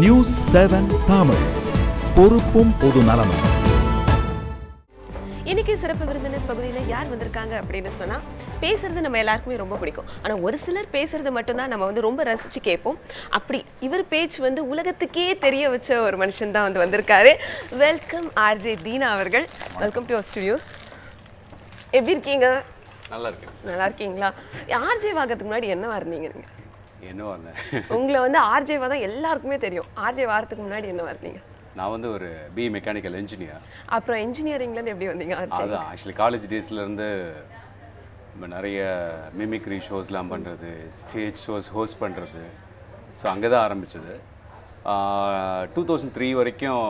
News seven Tamil. பொறுப்பும் பொது நலமும் இன்னைக்கு சிறப்பு விருந்தினர் பகுதியில் யார் வந்திருக்காங்க அப்படின்னு சொன்னா பேசுறது நம்ம எல்லாருக்குமே ரொம்ப பிடிக்கும். ஆனா ஒரு சிலர் பேசுறது மட்டும்தான் நம்ம வந்து ரொம்ப ரசிச்சு கேட்போம். அப்படி இவர் பேச்சு வந்து உலகத்துக்கே தெரிய வச்ச ஒரு மனுஷன் தான் வந்து வந்திருக்காரு. வெல்கம் ஆர்ஜே தீனா அவர்கள். வெல்கம் டு ஸ்டுடியோஸ் எப்படி இருக்கீங்க? நல்லா இருக்கு நல்லா இருக்கீங்களா? ஆர்ஜே வாகிறதுக்கு முன்னாடி என்னவா இருந்தீங்க நீங்க? என்ன உங்களை வந்து ஆர்ஜேவா தான் எல்லாருக்குமே தெரியும். ஆர்ஜே வாரத்துக்கு முன்னாடி என்னவா இருந்தீங்க நான் வந்து ஒரு பி மெக்கானிக்கல் இன்ஜினியர் அப்புறம் இருந்து எப்படி வந்தீங்க ஆர்ஜே அதுதான் ஆக்சுவலி காலேஜ் டேஸ்லேருந்து நம்ம நிறைய மிமிக்ரி ஷோஸ்லாம் பண்ணுறது ஸ்டேஜ் ஷோஸ் ஹோஸ்ட் பண்ணுறது ஸோ அங்கே தான் ஆரம்பிச்சது. டூ தௌசண்ட் த்ரீ வரைக்கும்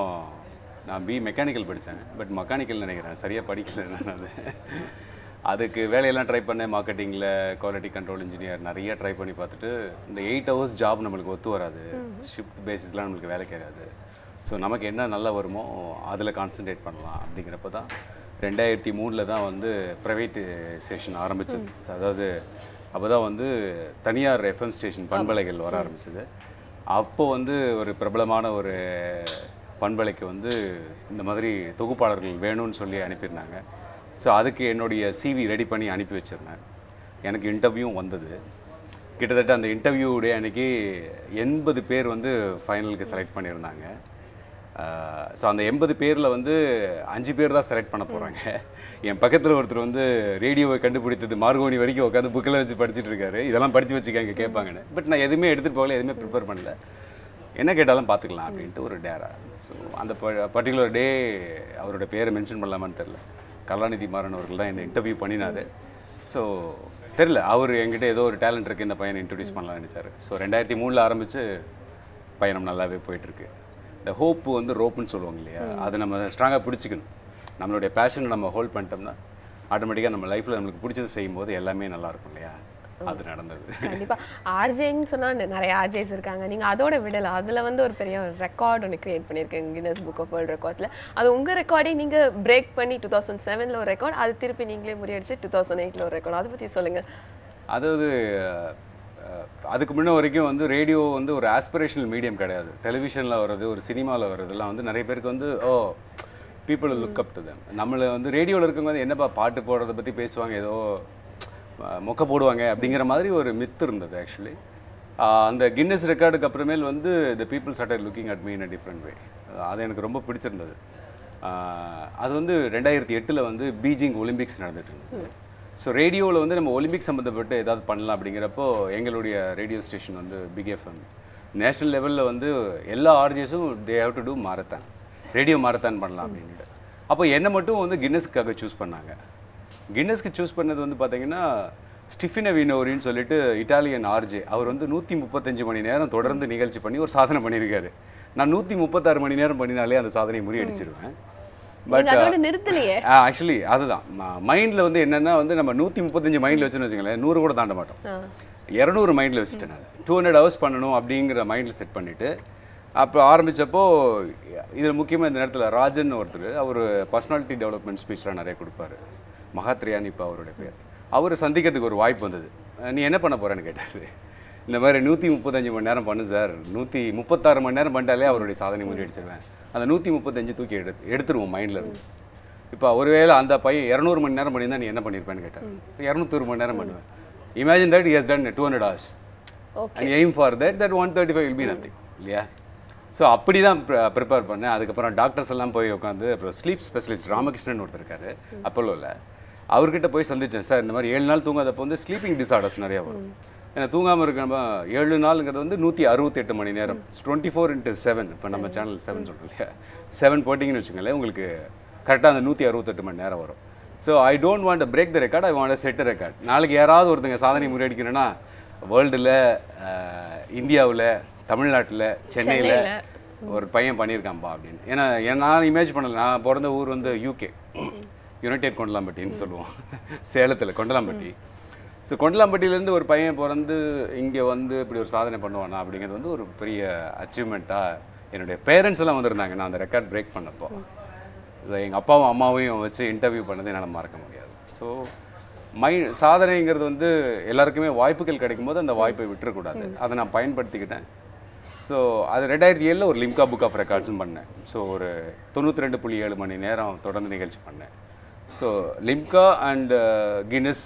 நான் பி மெக்கானிக்கல் படித்தேன் பட் மெக்கானிக்கல் நினைக்கிறேன். சரியாக படிக்கல நான் அது. அதுக்கு வேலையெல்லாம் ட்ரை பண்ணேன் மார்க்கெட்டிங்கில் குவாலிட்டி கண்ட்ரோல் இன்ஜினியர் நிறைய ட்ரை பண்ணி பார்த்துட்டு இந்த எயிட் ஹவர்ஸ் ஜாப் நம்மளுக்கு ஒத்து வராது. ஷிஃப்ட் பேசிஸ்லாம் நம்மளுக்கு வேலை கேட்காது. ஸோ நமக்கு என்ன நல்லா வருமோ அதில் கான்சென்ட்ரேட் பண்ணலாம். அப்படிங்கிறப்ப தான் ரெண்டாயிரத்தி மூணில் தான் வந்து ப்ரைவேட் ஸ்டேஷன் ஆரம்பிச்சது. So, அதாவது அப்போ தான் வந்து தனியார் எஃப்எம் ஸ்டேஷன் பண்பலைகள் வர ஆரம்பிச்சது. அப்போ வந்து ஒரு பிரபலமான ஒரு பண்பலைக்கு வந்து இந்த மாதிரி தொகுப்பாளர்கள் வேணும்னு சொல்லி அனுப்பியிருந்தாங்க. ஸோ அதுக்கு என்னுடைய சிவி ரெடி பண்ணி அனுப்பி வச்சுருந்தேன். எனக்கு இன்டர்வியூவும் வந்தது. கிட்டத்தட்ட அந்த இன்டர்வியூ டே அன்னைக்கு எண்பது பேர் வந்து ஃபைனலுக்கு செலக்ட் பண்ணியிருந்தாங்க. ஸோ அந்த எண்பது பேரில் வந்து அஞ்சு பேர் தான் செலக்ட் பண்ண போகிறாங்க என் பக்கத்தில் ஒருத்தர் வந்து ரேடியோவை கண்டுபிடித்தது மார்கோனி வரைக்கும் உட்காந்து புக்கில் வச்சு படிச்சுட்டு இருக்காரு. இதெல்லாம் படித்து வச்சுக்காங்க கேட்பாங்கன்னு. பட் நான் எதுவுமே எடுத்துகிட்டு போகல எதுவுமே ப்ரிப்பேர் பண்ணல. என்ன கேட்டாலும் பார்த்துக்கலாம் அப்படின்ட்டு ஒரு டேரா ஸோ அந்த பர்டிகுலர் டே அவரோட பேரை மென்ஷன் பண்ணலாமான்னு தெரில கலாநிதி மாறன் அவர்கள் தான் என்னை இன்டர்வியூ பண்ணினார். ஸோ தெரில அவர் என்கிட்ட ஏதோ ஒரு டேலண்ட் இருக்குது இந்த பையனை இன்ட்ரடியூஸ் பண்ணலாம்னு நினச்சாரு. ஸோ ரெண்டாயிரத்தி மூணில் ஆரம்பித்து பயணம் நல்லாவே போயிட்டுருக்கு. இந்த ஹோப் வந்து ரோப்புன்னு சொல்லுவாங்க இல்லையா? அதை நம்ம ஸ்ட்ராங்காக பிடிச்சிக்கணும். நம்மளுடைய பேஷனை நம்ம ஹோல்ட் பண்ணிட்டோம்னா ஆட்டோமேட்டிக்காக நம்ம லைஃப்பில் நம்மளுக்கு பிடிச்சது செய்யும்போது எல்லாமே நல்லா இருக்கும் இல்லையா? அது நடந்தது. கண்டிப்பா. ஆர்ஜேன்னு சொன்னா நிறைய ஆர்ஜேஸ் இருக்காங்க. நீங்க அதோட விடல. அதுல வந்து ஒரு பெரிய ரெக்கார்ட் ஒன்று கிரியேட் பண்ணியிருக்கீங்க கின்னஸ் புக் ஆஃப் வேர்ல்ட் ரெக்கார்ட்ல அது உங்க ரெக்கார்டே நீங்க பிரேக் பண்ணி டூ தௌசண்ட் செவன்ல ஒரு ரெக்கார்ட் அது திருப்பி நீங்களே முறியடிச்சு டூ தௌசண்ட் எயிட்ல ஒரு ரெக்கார்ட் அதை பத்தி சொல்லுங்க. அதாவது அதுக்கு முன்ன வரைக்கும் வந்து ரேடியோ வந்து ஒரு ஆஸ்பிரேஷனல் மீடியம் கிடையாது. டெலிவிஷனில் வர்றது ஒரு சினிமாவில் வர்றதுலாம் வந்து நிறைய பேருக்கு வந்து ஓ people look up to them. நம்மளை வந்து ரேடியோவில் இருக்கவங்க வந்து என்னப்பா பாட்டு போடுறத பற்றி பேசுவாங்க? ஏதோ மொக்க போடுவாங்க அப்படிங்கிற மாதிரி ஒரு மித்து இருந்தது ஆக்சுவலி அந்த கின்னஸ் ரெக்கார்டுக்கு அப்புறமேல் வந்து the people started looking at me in a different way அது எனக்கு ரொம்ப பிடிச்சிருந்தது. அது வந்து ரெண்டாயிரத்தி எட்டில் வந்து பீஜிங் ஒலிம்பிக்ஸ் நடந்துட்டு இருந்தது. ஸோ ரேடியோவில் வந்து நம்ம ஒலிம்பிக் சம்மந்தப்பட்டு ஏதாவது பண்ணலாம் அப்படிங்கிறப்போ எங்களுடைய ரேடியோ ஸ்டேஷன் வந்து பிக் எஃப்எம் நேஷ்னல் லெவலில் வந்து எல்லா ஆர்ஜிஎஸும் they have to do marathon radio marathon பண்ணலாம் அப்படின்ட்டு. அப்போ என்னை மட்டும் வந்து கின்னஸ்க்காக சூஸ் பண்ணாங்க. கின்னஸ்க்கு சூஸ் பண்ணது வந்து பார்த்தீங்கன்னா ஸ்டிஃபின வினோரின்னு சொல்லிட்டு இட்டாலியன் ஆர்ஜே. அவர் வந்து நூற்றி முப்பத்தஞ்சு மணி நேரம் தொடர்ந்து நிகழ்ச்சி பண்ணி ஒரு சாதனை பண்ணியிருக்காரு. நான் நூற்றி முப்பத்தாறு மணி நேரம் பண்ணினாலே அந்த சாதனையை முறியடிச்சிருவேன். பட் நிறுத்தலையே ஆக்சுவலி அதுதான். மைண்டில் வந்து என்னென்னா வந்து நம்ம நூற்றி முப்பத்தஞ்சு மைண்டில் வச்சுன்னு வச்சுங்களேன் நூறு கூட தாண்ட மாட்டோம். இரநூறு மைண்டில் வச்சுட்டேன் நான். டூ ஹண்ட்ரட் ஹவர்ஸ் பண்ணணும் அப்படிங்கிற மைண்டில் செட் பண்ணிவிட்டு அப்போ ஆரம்பித்தப்போ இதில் முக்கியமாக இந்த நேரத்தில் ராஜன் ஒருத்தர் அவர் பர்சனாலிட்டி டெவலப்மெண்ட் ஸ்பீச்லாம் நிறைய கொடுப்பாரு. மகாத்ரியான்னு இப்போ அவருடைய பேர் அவர் சந்திக்கிறதுக்கு ஒரு வாய்ப்பு வந்தது. நீ என்ன பண்ண போகிறேன்னு கேட்டார். இந்த மாதிரி நூற்றி முப்பத்தஞ்சு மணி நேரம் பண்ணு சார். நூற்றி முப்பத்தாறு மணி நேரம் பண்ணிட்டாலே அவருடைய சாதனை முறியடிச்சிருவேன் அந்த நூற்றி முப்பத்தஞ்சு தூக்கி எடுத்து எடுத்துருவோம் மைண்டில் இருந்து. இப்போ ஒருவேளை அந்த பையன் இரநூறு மணி நேரம் பண்ணியிருந்தா நீ என்ன பண்ணியிருப்பேன்னு கேட்டார். இரநூத்தொரு மணி நேரம் பண்ணுவேன். Imagine that has done two hundred hours and aim for that that one thirty five will be nothing இல்லையா? ஸோ அப்படி தான் ப்ரிப்பேர் பண்ணேன். அதுக்கப்புறம் டாக்டர்ஸ் எல்லாம் போய் உட்காந்து அப்புறம் ஸ்லீப் ஸ்பெஷலிஸ்ட் ராமகிருஷ்ணன் ஒருத்தர் இருக்காரு அப்போலோவில் அவர்கிட்ட போய் சந்திச்சேன். சார் இந்த மாதிரி ஏழு நாள் தூங்காதப்போ வந்து ஸ்லீப்பிங் டிசார்டர்ஸ் நிறையா வரும். ஏன்னா தூங்காமல் இருக்க நம்ம ஏழு நாளுங்கிறது வந்து நூற்றி அறுபத்தெட்டு மணி நேரம். டுவெண்ட்டி ஃபோர் இன்ட்டு செவன் இப்போ நம்ம சேனல் செவன் சொல்கிறோம் இல்லையா? செவன் போட்டிங்கன்னு வச்சுங்களேன் உங்களுக்கு கரெக்டாக அந்த நூற்றி அறுபத்தெட்டு மணி நேரம் வரும். So I don't want break the record I want set record நாளைக்கு யாராவது ஒருத்தங்க சாதனை முறியடிக்கணும்னா வேர்ல்டில் இந்தியாவில் தமிழ்நாட்டில் சென்னையில் ஒரு பையன் பண்ணியிருக்கான்பா அப்படின்னு. ஏன்னா ஏன் நான் இமேஜ் பண்ணல. நான் பிறந்த ஊர் வந்து யூகே யுனைடெட் கொண்டலாம்பட்டின்னு சொல்லுவோம். சேலத்தில் கொண்டலாம்பட்டி ஸோ கொண்டலாம்பட்டியிலேருந்து ஒரு பையன் பிறந்து இங்கே வந்து இப்படி ஒரு சாதனை பண்ணுவானா அப்படிங்கிறது வந்து ஒரு பெரிய அச்சீவ்மெண்ட்டாக என்னுடைய பேரண்ட்ஸ் எல்லாம் வந்திருந்தாங்க. நான் அந்த ரெக்கார்ட் பிரேக் பண்ணப்போ. ஸோ எங்கள் அப்பாவும் அம்மாவையும் வச்சு இன்டர்வியூ பண்ணது என்னால் மறக்க முடியாது. ஸோ மை சாதனைங்கிறது வந்து எல்லாருக்குமே வாய்ப்புகள் கிடைக்கும் போது அந்த வாய்ப்பை விட்டுறக்கூடாது. அதை நான் பயன்படுத்திக்கிட்டேன். ஸோ அது ரெண்டாயிரத்தி ஏழில் ஒரு லிம்கா புக் ஆஃப் ரெக்கார்ட்ஸும் பண்ணேன். ஸோ ஒரு தொண்ணூற்றி ரெண்டு புள்ளி ஏழு மணி நேரம் தொடர்ந்து நிகழ்ச்சி பண்ணேன். ஸோ லிம்கா அண்ட் கின்னஸ்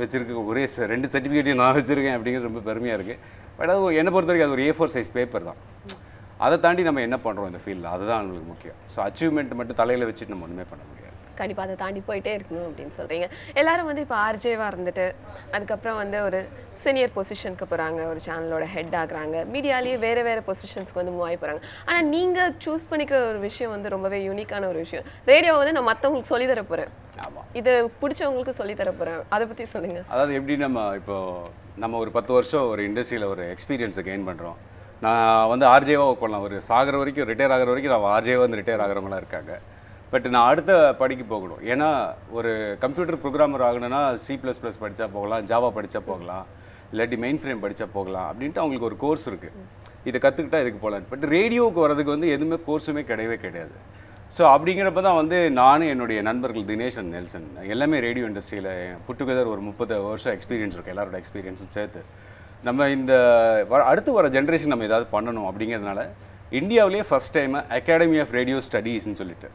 வச்சுருக்க ஒரே ரெண்டு சர்டிஃபிகேட்டையும் நான் வச்சுருக்கேன் அப்படிங்கிறது ரொம்ப பெருமையாக இருக்குது பட் அது என்னை பொறுத்த வரைக்கும் அது ஒரு ஏ ஃபோர் சைஸ் பேப்பர் தான். அதை தாண்டி நம்ம என்ன பண்ணுறோம் இந்த ஃபீல்டில் அதுதான் நம்மளுக்கு முக்கியம். ஸோ அச்சீவ்மெண்ட் மட்டும் தலையில் வச்சுட்டு நம்ம ஒன்றுமே பண்ண முடியாது. கண்டிப்பாக அதை தாண்டி போயிட்டே இருக்கணும் அப்படின்னு சொல்கிறீங்க எல்லாரும் வந்து இப்போ ஆர்ஜேவாக இருந்துட்டு அதுக்கப்புறம் வந்து ஒரு சீனியர் பொசிஷனுக்கு போகிறாங்க ஒரு சேனலோட ஹெட் ஆகுறாங்க. மீடியாலேயே வேறு வேறு பொசிஷன்ஸ்க்கு வந்து மூவ் ஆகி போகிறாங்க ஆனால் நீங்கள் சூஸ் பண்ணிக்கிற ஒரு விஷயம் வந்து ரொம்பவே யூனிக்கான ஒரு விஷயம். ரேடியோ வந்து நான் மற்றவங்களுக்கு சொல்லி தர இது பிடிச்சவங்களுக்கு சொல்லி தர போறேன் அதை பத்தி சொல்லுங்க. அதாவது எப்படி நம்ம இப்போ நம்ம ஒரு பத்து வருஷம் ஒரு இண்டஸ்ட்ரியில் ஒரு எக்ஸ்பீரியன்ஸை கெயின் பண்ணுறோம் நான் வந்து ஆர்ஜேவாக ஒர்க் பண்ணலாம். ஒரு சாகிற வரைக்கும் ரிட்டையர் ஆகிற வரைக்கும் நான் ஆர்ஜேவாக வந்து ரிட்டையர் ஆகிறவங்களாம் இருக்காங்க. பட் நான் அடுத்த படிக்க போகணும். ஏன்னா ஒரு கம்ப்யூட்டர் ப்ரோக்ராமர் ஆகணும்னா சி ப்ளஸ் ப்ளஸ் படித்தா போகலாம் ஜாவா படித்தா போகலாம் இல்லாட்டி மெயின் ஃப்ரேம் படித்தா போகலாம் அப்படின்ட்டு அவங்களுக்கு ஒரு கோர்ஸ் இருக்குது இதை கற்றுக்கிட்டா இதுக்கு போகலாம். பட் ரேடியோவுக்கு வரதுக்கு வந்து எதுவுமே கோர்ஸுமே கிடையவே கிடையாது. ஸோ அப்படிங்கிறப்ப தான் வந்து நானும் என்னுடைய நண்பர்கள் தினேஷ் அண்ட் நெல்சன். எல்லாமே ரேடியோ இண்டஸ்ட்ரியில் புட்டுகெதர் ஒரு முப்பது வருஷம் எக்ஸ்பீரியன்ஸ் இருக்குது எல்லாரோட எக்ஸ்பீரியன்ஸும் சேர்த்து. நம்ம இந்த வர அடுத்து வர ஜென்ரேஷன் நம்ம ஏதாவது பண்ணணும் அப்படிங்கிறதுனால இந்தியாவிலேயே first time academy of radio ஸ்டடீஸ்னு சொல்லிட்டு.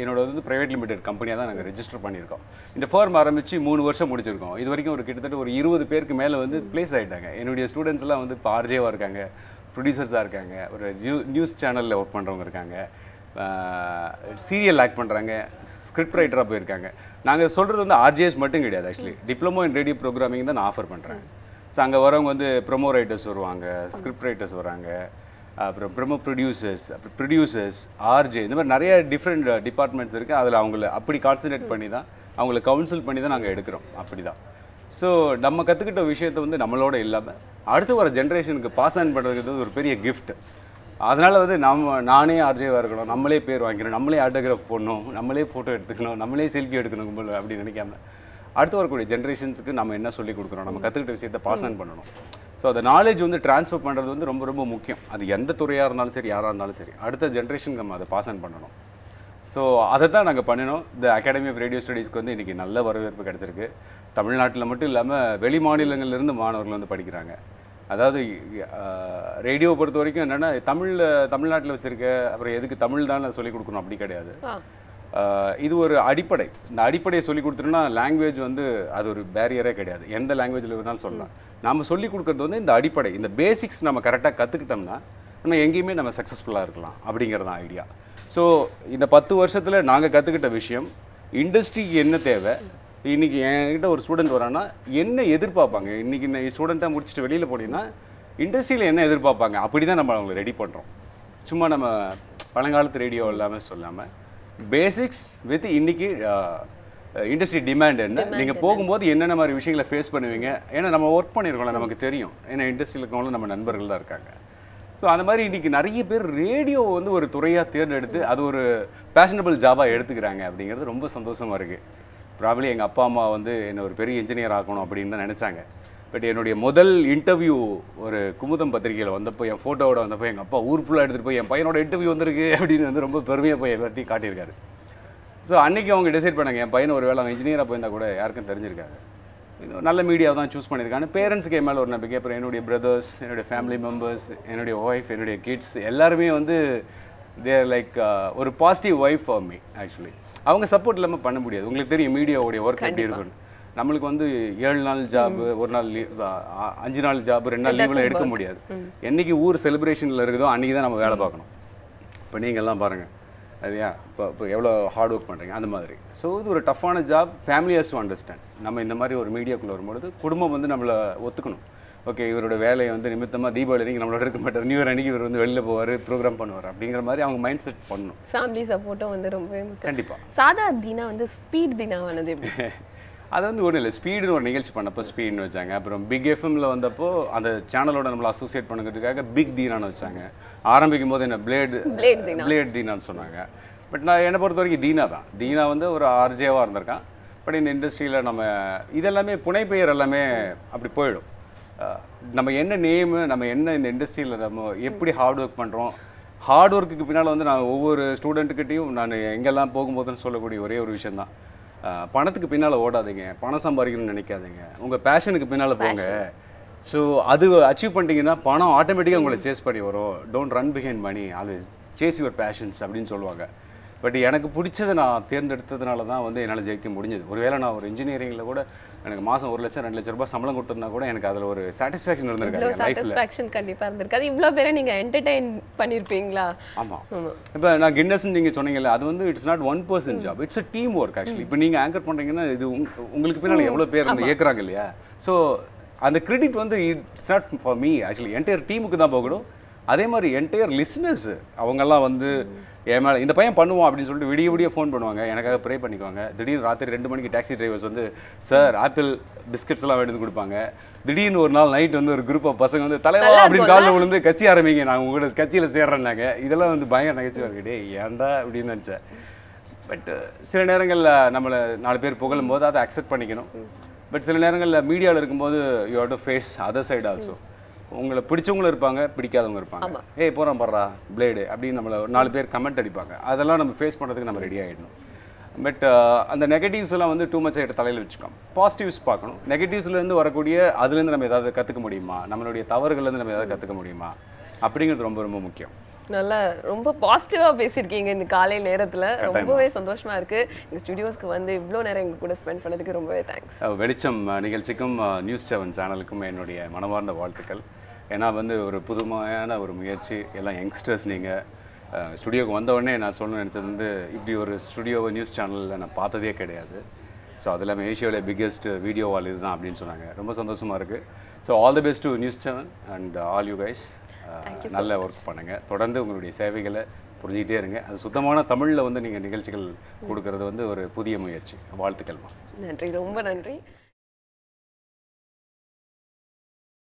என்னோட வந்து ப்ரைவேட் லிமிடெட் கம்பெனியாக தான் நாங்கள் ரெஜிஸ்டர் பண்ணியிருக்கோம். இந்த ஃபார்ம் ஆரம்பித்து மூணு வருஷம் முடிச்சிருக்கோம். இது வரைக்கும் ஒரு கிட்டத்தட்ட ஒரு இருபது பேருக்கு மேலே வந்து ப்ளேஸ் ஆகிட்டாங்க என்னுடைய ஸ்டூடெண்ட்ஸ்லாம் வந்து இப்போ ஆர்ஜேவாக இருக்காங்க. ப்ரொடியூசர்ஸாக இருக்காங்க. ஒரு நியூ நியூஸ் சேனலில் ஒர்க் பண்ணுறவங்க இருக்காங்க. சீரியல் ஆக்ட் பண்ணுறாங்க ஸ்கிரிப்ட் ரைட்டராக போயிருக்காங்க. நாங்கள் சொல்கிறது வந்து ஆர்ஜிஎஸ் மட்டும் கிடையாது actually diploma in radio programming தான் நான் ஆஃபர் பண்ணுறேன் ஸோ அங்கே வரவங்க வந்து ப்ரொமோ ரைட்டர்ஸ் வருவாங்க ஸ்கிரிப்ட் ரைட்டர்ஸ் வராங்க. அப்புறம் ப்ரொமோ ப்ரொடியூசர்ஸ் அப்புறம் ப்ரொடியூசர்ஸ் ஆர்ஜே இந்த மாதிரி நிறைய டிஃப்ரெண்ட் டிபார்ட்மெண்ட்ஸ் இருக்குது அதில் அவங்கள அப்படி கான்சன்ட்ரேட் பண்ணி தான் அவங்கள கவுன்சில் பண்ணி தான் நாங்கள் எடுக்கிறோம். அப்படி தான் ஸோ நம்ம கற்றுக்கிட்ட விஷயத்தை வந்து நம்மளோட இல்லாமல் அடுத்து வர ஜென்ரேஷனுக்கு பாஸ் ஆன் பண்ணுறதுக்கு ஒரு பெரிய கிஃப்ட் அதனால் வந்து நம்ம நானே ஆர்ஜேவாக இருக்கணும். நம்மளே பேர் வாங்கிக்கணும். நம்மளே ஆட்டோகிராஃப் போடணும். நம்மளே ஃபோட்டோ எடுத்துக்கணும். நம்மளே செல்ஃபி எடுக்கணும் கும்பல் அப்படின்னு நினைக்காம. அடுத்து வரக்கூடிய ஜென்ரேஷன்ஸுக்கு நம்ம என்ன சொல்லி கொடுக்குறோம் நம்ம கற்றுக்கிட்ட விஷயத்தை பாஸ் ஆன் பண்ணணும். ஸோ அந்த நாலேஜ் வந்து ட்ரான்ஸ்ஃபர் பண்ணுறது வந்து ரொம்ப ரொம்ப முக்கியம். அது எந்த துறையாக இருந்தாலும் சரி யாராக இருந்தாலும் சரி. அடுத்த ஜென்ரேஷனுக்கு நம்ம அதை பாஸ் ஆன் பண்ணணும். ஸோ அதை தான் நாங்கள் பண்ணினோம். இந்த அகாடமி ஆஃப் ரேடியோ ஸ்டடீஸ்க்கு வந்து இன்றைக்கி நல்ல வரவேற்பு கிடச்சிருக்கு. தமிழ்நாட்டில் மட்டும் இல்லாமல் வெளி மாநிலங்கள்லேருந்து மாணவர்கள் வந்து படிக்கிறாங்க. அதாவது ரேடியோ பொறுத்த வரைக்கும் என்னென்னா தமிழில் தமிழ்நாட்டில் வச்சுருக்க அப்புறம் எதுக்கு தமிழ் தான் சொல்லிக் கொடுக்கணும் அப்படி கிடையாது. இது ஒரு அடிப்படை. இந்த அடிப்படையை சொல்லி கொடுத்துட்டோம்னா லாங்குவேஜ் வந்து அது ஒரு பேரியரே கிடையாது. எந்த லாங்குவேஜில் வேணாலும் சொல்லலாம். நம்ம சொல்லி கொடுக்கறது வந்து இந்த அடிப்படை. இந்த பேசிக்ஸ் நம்ம கரெக்டாக கற்றுக்கிட்டோம்னா நம்ம எங்கேயுமே நம்ம சக்ஸஸ்ஃபுல்லாக இருக்கலாம் அப்படிங்கிறது தான் ஐடியா ஸோ இந்த பத்து வருஷத்தில் நாங்கள் கற்றுக்கிட்ட விஷயம் இண்டஸ்ட்ரிக்கு என்ன தேவை? இன்றைக்கி என்கிட்ட ஒரு ஸ்டூடெண்ட் வரான்னா என்ன எதிர்பார்ப்பாங்க? இன்றைக்கி இந்த ஸ்டூடெண்ட்டாக முடிச்சுட்டு வெளியில் போனீங்கன்னா இண்டஸ்ட்ரியில் என்ன எதிர்பார்ப்பாங்க? அப்படி தான் நம்ம அவங்களை ரெடி பண்ணுறோம் சும்மா நம்ம பழங்காலத்து ரேடியோ இல்லாமல் சொல்லாமல் பேசிக்ஸ் வித் இன்னைக்கு இண்டஸ்ட்ரி டிமாண்ட் என்ன? நீங்கள் போகும்போது என்னென்ன மாதிரி விஷயங்களை ஃபேஸ் பண்ணுவீங்க? ஏன்னா நம்ம ஒர்க் பண்ணியிருக்கோம்ல நமக்கு தெரியும். ஏன்னா இண்டஸ்ட்ரியில் இருக்கவங்களும் நம்ம நண்பர்கள் தான் இருக்காங்க. ஸோ அந்த மாதிரி இன்னைக்கு நிறைய பேர் ரேடியோ வந்து ஒரு துறையாக தேர்ந்தெடுத்து அது ஒரு பேஷனபிள் ஜாபாக எடுத்துக்கிறாங்க அப்படிங்கிறது ரொம்ப சந்தோஷமாக இருக்குது ப்ராப்ளி எங்கள் அப்பா அம்மா வந்து என்னை ஒரு பெரிய இன்ஜினியர் ஆக்கணும் அப்படின்னு தான் நினச்சாங்க. பட் என்னுடைய முதல் இன்டர்வியூ ஒரு குமுதம் பத்திரிகையில் வந்தப்போ என் ஃபோட்டோவோட வந்தப்போ எங்கள் அப்பா ஊர் ஃபுல்லாக எடுத்துகிட்டு போய் என் பையனோட இன்டர்வியூ வந்திருக்கு அப்படின்னு வந்து ரொம்ப பெருமையாக போய் எல்லாத்தையும் காட்டியிருக்காரு. ஸோ அன்றைக்கி அவங்க டிசைட் பண்ணாங்க என் பையன் ஒரு வேளை அவன் இன்ஜினியராக போயிருந்தால் கூட யாருக்கும் தெரிஞ்சிருக்காது. ஒரு நல்ல மீடியாவை தான் சூஸ் பண்ணியிருக்காங்க. பேரண்ட்ஸ்க்கு என் மேலே ஒரு நம்பிக்கை. அப்புறம் என்னுடைய பிரதர்ஸ் என்னுடைய ஃபேமிலி மெம்பர்ஸ் என்னுடைய ஒய்ஃப் என்னுடைய கிட்ஸ் எல்லாருமே வந்து தேர் லைக் uh, ஒரு positive wife for me actually அவங்க சப்போர்ட் இல்லாமல் பண்ண முடியாது. உங்களுக்கு தெரியும் மீடியாவுடைய ஒர்க் எப்படி இருக்குன்னு. நம்மளுக்கு வந்து ஏழு நாள் ஜாப் ஒரு நாள் லீவ் அஞ்சு நாள் ஜாப் ரெண்டு நாள் லீவ்லாம் எடுக்க முடியாது. என்னைக்கு ஊர் செலிப்ரேஷனில் இருக்குதோ அன்றைக்கி தான் நம்ம வேலை பார்க்கணும். இப்போ நீங்கள்லாம் பாருங்கள் இல்லையா? இப்போ இப்போ எவ்வளோ ஹார்ட் ஒர்க் பண்ணுறீங்க அந்த மாதிரி. ஸோ இது ஒரு டஃப்பான job family has to understand நம்ம இந்த மாதிரி ஒரு மீடியாக்குள்ளே வரும்பொழுது குடும்பம் வந்து நம்மளை ஒத்துக்கணும். ஓகே இவரோட வேலையை வந்து நிமித்தமாக தீபாவளி அன்னைக்கு நம்மளோட இருக்க மாட்டார். நியூ இயர் அன்னைக்கு இவர் வந்து வெளியில் போவார் ப்ரோக்ராம் பண்ணுவார் அப்படிங்கிற மாதிரி அவங்க மைண்ட் செட் பண்ணணும். ஃபேமிலி சப்போர்ட்டும் வந்து முக்கியம். கண்டிப்பாக சாதா தினா வந்து ஸ்பீட் தினாவானது எப்படி? அது வந்து ஒன்றும் இல்லை ஸ்பீடுன்னு ஒரு நிகழ்ச்சி பண்ணப்போ ஸ்பீடுன்னு வச்சாங்க. அப்புறம் பிக் எஃப்எம்ல வந்தப்போ அந்த சேனலோட நம்மளை அசோசியேட் பண்ணுறதுக்காக பிக் தீனான்னு வச்சாங்க. ஆரம்பிக்கும் போது என்ன பிளேடு. பிளேட் தீனான்னு சொன்னாங்க. பட் நான் என்னை பொறுத்த வரைக்கும் தீனா தான். தீனா வந்து ஒரு ஆர்ஜேவாக இருந்திருக்கான். பட் இந்த இண்டஸ்ட்ரியில் நம்ம இதெல்லாமே புனைப்பெயர் எல்லாமே அப்படி போயிடும். நம்ம என்ன நேமு நம்ம என்ன இந்த இண்டஸ்ட்ரியில் நம்ம எப்படி ஹார்ட் ஒர்க் பண்ணுறோம் ஹார்ட் ஒர்க்குக்கு பின்னால் வந்து நான் ஒவ்வொரு ஸ்டூடெண்ட்டுக்கிட்டையும் நான் எங்கெல்லாம் போகும்போதுன்னு சொல்லக்கூடிய ஒரே ஒரு விஷயந்தான் அஹ் பணத்துக்கு பின்னால் ஓடாதீங்க. பணம் சம்பாதிக்கணும்னு நினைக்காதீங்க. உங்கள் பேஷனுக்கு பின்னால் போங்க. ஸோ அது அச்சீவ் பண்ணிட்டீங்கன்னா பணம் ஆட்டோமேட்டிக்காக உங்களை சேஸ் பண்ணி வரும். Don't run behind money always chase your passions அப்படின்னு சொல்லுவாங்க. பட் எனக்கு பிடிச்சதை நான் தேர்ந்தெடுத்ததுனால தான் வந்து என்னால் ஜெயிக்க முடிஞ்சது. ஒருவேளை நான் ஒரு இன்ஜினியரிங்கில் கூட எனக்கு மாதம் ஒரு லட்சம் ரெண்டு லட்சம் ரூபாய் சம்பளம் கொடுத்திருந்தா கூட எனக்கு அதில் ஒரு சாட்டிஸ்ஃபேக்ஷன் இருந்திருக்காது சாட்டிஸ்ஃபேக்ஷன் கண்டிப்பா இருந்திருக்காது. இவ்வளோ பேரை நீங்க என்டர்டெயின் பண்ணியிருப்பீங்களா ஆமாம் இப்போ நான் கின்னஸ் நீங்கள் சொன்னீங்கல்ல அது வந்து it's not one person job it's a team work actually இப்போ நீங்கள் ஆங்கர் பண்ணுறீங்கன்னா இது உங்க- உங்களுக்கு பின்னால் எவ்வளோ பேர் இருந்து இயக்குறாங்க இல்லையா? ஸோ அந்த கிரெடிட் வந்து it's not for me actually entire டீமுக்கு தான் போகணும். அதே மாதிரி என்டையர் லிஸ்னர்ஸ் அவங்கெல்லாம் வந்து என் மேலே இந்த பையன் பண்ணுவான் அப்படின்னு சொல்லிட்டு விடிய விடிய ஃபோன் பண்ணுவாங்க. எனக்காக ப்ரே பண்ணிக்குவாங்க. திடீர்னு ராத்திரி ரெண்டு மணிக்கு டாக்ஸி டிரைவர்ஸ் வந்து சார் ஆப்பிள் பிஸ்கட்ஸ் எல்லாம் எடுத்து கொடுப்பாங்க. திடீர்னு ஒரு நாள் நைட் வந்து ஒரு குரூப் ஆஃப் பசங்க வந்து தலைவா அப்படின்னு காலில் விழுந்து கட்சி ஆரம்பிங்க. நான் உங்களோட கட்சியில் சேர்றேன்னாங்க. இதெல்லாம் வந்து பயங்கர நகைச்சுவை இருக்கு. ஏன்டா? அப்படின்னு நினச்சேன். பட் சில நேரங்களில் நம்மளை நாலு பேர் புகழும் போது அதை அக்செப்ட் பண்ணிக்கணும். பட் சில நேரங்களில் மீடியாவில் இருக்கும்போது you have to face other side also உங்களை பிடிச்சவங்களும் இருப்பாங்க பிடிக்காதவங்க இருப்பாங்க. ஏய் போகிறான் படுறா பிளேடு அப்படின்னு நம்மளை நாலு பேர் கமெண்ட் அடிப்பாங்க. அதெல்லாம் நம்ம ஃபேஸ் பண்ணுறதுக்கு நம்ம ரெடி ஆகிடணும் பட் அந்த நெகட்டிவ்ஸ் எல்லாம் வந்து டூ மச் எடுத்து தலையில் வச்சுக்கோம் பாசிட்டிவ்ஸ் பார்க்கணும். நெகட்டிவ்ஸ்லேருந்து வரக்கூடிய அதுலேருந்து நம்ம ஏதாவது கற்றுக்க முடியுமா? நம்மளுடைய தவறுகள்லேருந்து நம்ம ஏதாவது கற்றுக்க முடியுமா? அப்படிங்கிறது ரொம்ப ரொம்ப முக்கியம். நல்லா ரொம்ப பாசிட்டிவா பேசியிருக்கீங்க இந்த காலை நேரத்துல. ரொம்பவே சந்தோஷமா இருக்கு. இந்த ஸ்டுடியோஸ்க்கு வந்து இவ்வளோ நேரம் எங்க கூட ஸ்பெண்ட் பண்ணதுக்கு ரொம்பவே தேங்க்ஸ் வெளிச்சம் நிகழ்ச்சிக்கும் நியூஸ் செவன் சேனலுக்கும் என்னுடைய மனமார்ந்த வாழ்த்துக்கள். ஏன்னா வந்து ஒரு புதுமையான ஒரு முயற்சி. எல்லாம் யங்ஸ்டர்ஸ் நீங்கள் ஸ்டுடியோக்கு வந்த உடனே நான் சொல்ல நினச்சது வந்து இப்படி ஒரு ஸ்டுடியோவை நியூஸ் சேனலில் நான் பார்த்ததே கிடையாது. ஸோ அது இல்லாமல் ஏஷியாவில் பிக்கெஸ்ட் வீடியோ வால் இதுதான் அப்படின்னு சொன்னாங்க. ரொம்ப சந்தோஷமாக இருக்குது so all the best to News seven and all you guys நல்ல ஒர்க் பண்ணுங்கள் தொடர்ந்து உங்களுடைய சேவைகளை புரிஞ்சுக்கிட்டே இருங்க. அது சுத்தமான தமிழில் வந்து நீங்கள் நிகழ்ச்சிகள் கொடுக்கறது வந்து ஒரு புதிய முயற்சி. வாழ்த்துக்கள்மா. நன்றி. ரொம்ப நன்றி.